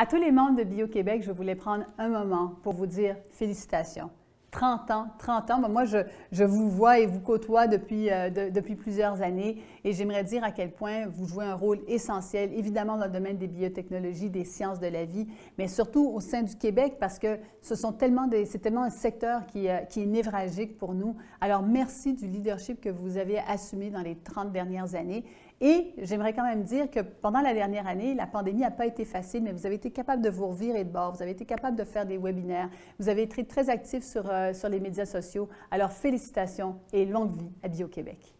À tous les membres de Bio-Québec, je voulais prendre un moment pour vous dire félicitations. 30 ans, 30 ans. Moi, je, je vous vois et vous côtoie depuis, euh, depuis plusieurs années et j'aimerais dire à quel point vous jouez un rôle essentiel, évidemment dans le domaine des biotechnologies, des sciences de la vie, mais surtout au sein du Québec parce que ce tellement c'est tellement un secteur qui, euh, qui est névralgique pour nous. Alors, merci du leadership que vous avez assumé dans les 30 dernières années et j'aimerais quand même dire que pendant la dernière année, la pandémie n'a pas été facile, mais vous avez été capable de vous revirer de bord, vous avez été capable de faire des webinaires, vous avez été très actif sur, euh, sur les médias sociaux. Alors félicitations et longue vie à Bio-Québec.